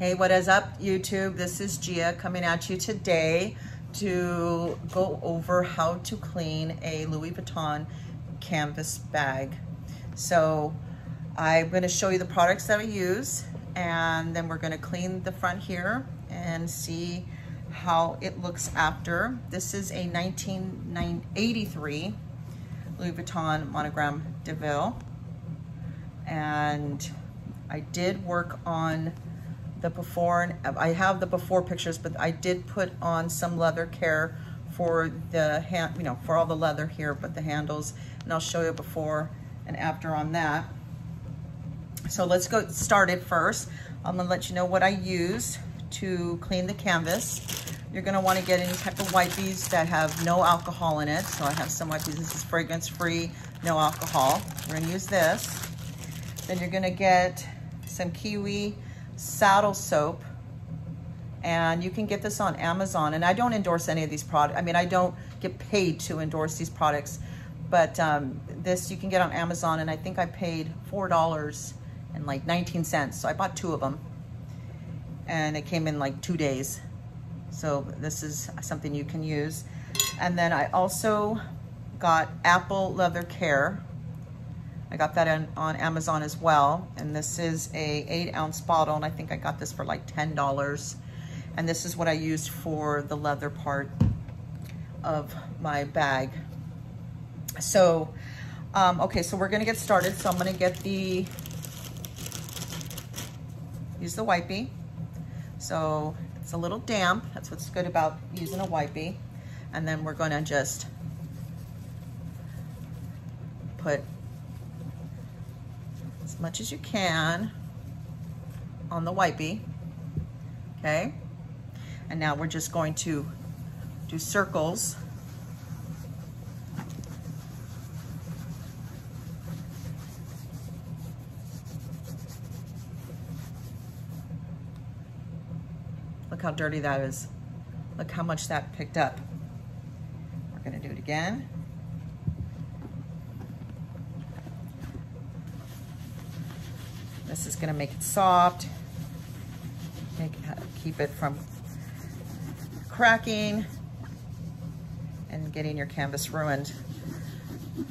Hey, what is up, YouTube? This is Gia coming at you today to go over how to clean a Louis Vuitton canvas bag. So I'm going to show you the products that I use and then we're going to clean the front here and see how it looks after. This is a 1983 Louis Vuitton monogram Deauville and I did work on the before and I have the before pictures, but I did put on some leather care for the hand, you know, for all the leather here, but the handles, and I'll show you before and after on that. So let's go started first. I'm gonna let you know what I use to clean the canvas. You're gonna wanna get any type of wipes that have no alcohol in it. So I have some wipes, this is fragrance free, no alcohol. We're gonna use this. Then you're gonna get some Kiwi saddle soap and you can get this on Amazon. And I don't endorse any of these products I mean I don't get paid to endorse these products but um, this you can get on Amazon and I think I paid four dollars and like 19 cents so I bought two of them and it came in like two days. So this is something you can use. And then I also got apple leather care I got that on, on Amazon as well. And this is a eight ounce bottle. And I think I got this for like $10. And this is what I used for the leather part of my bag. So, um, okay, so we're gonna get started. So I'm gonna get the, use the wipey. So it's a little damp. That's what's good about using a wipey. And then we're gonna just put much as you can on the wipey, okay? And now we're just going to do circles. Look how dirty that is. Look how much that picked up. We're gonna do it again. This is gonna make it soft, make, keep it from cracking and getting your canvas ruined. you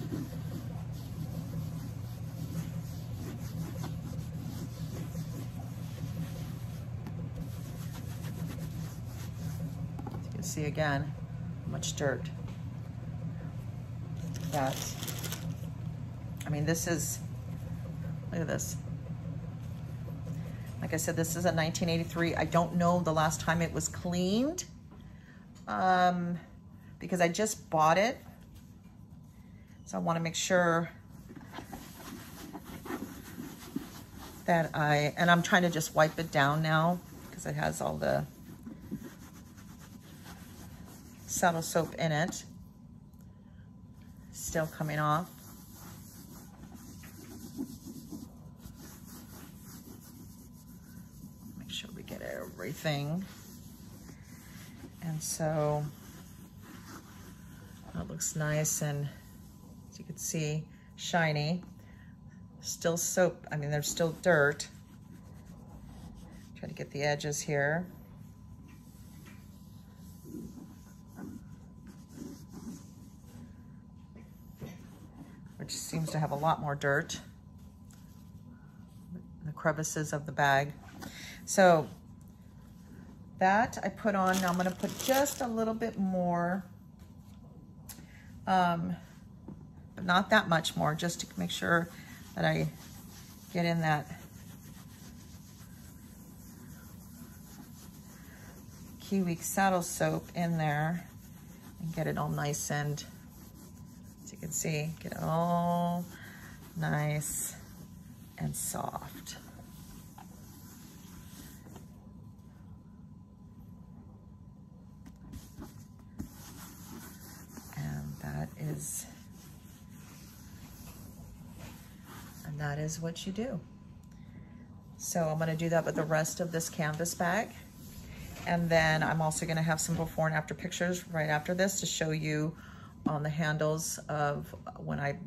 can see again, much dirt. That, I mean, this is, look at this. Like I said, this is a 1983. I don't know the last time it was cleaned um, because I just bought it. So I want to make sure that I, and I'm trying to just wipe it down now because it has all the saddle soap in it. Still coming off. Everything. And so that looks nice and as you can see, shiny. Still soap, I mean, there's still dirt. Try to get the edges here. Which seems to have a lot more dirt. The crevices of the bag. So that I put on. Now I'm going to put just a little bit more, um, but not that much more, just to make sure that I get in that Kiwi saddle soap in there and get it all nice and, as you can see, get it all nice and soft. Is, and that is what you do. So I'm gonna do that with the rest of this canvas bag. And then I'm also gonna have some before and after pictures right after this to show you on the handles of when I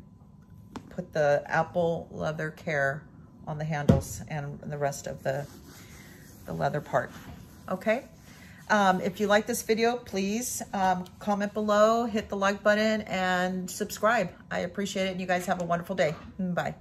put the apple leather care on the handles and the rest of the the leather part. Okay? Um, if you like this video, please um, comment below, hit the like button, and subscribe. I appreciate it. And you guys have a wonderful day. Bye.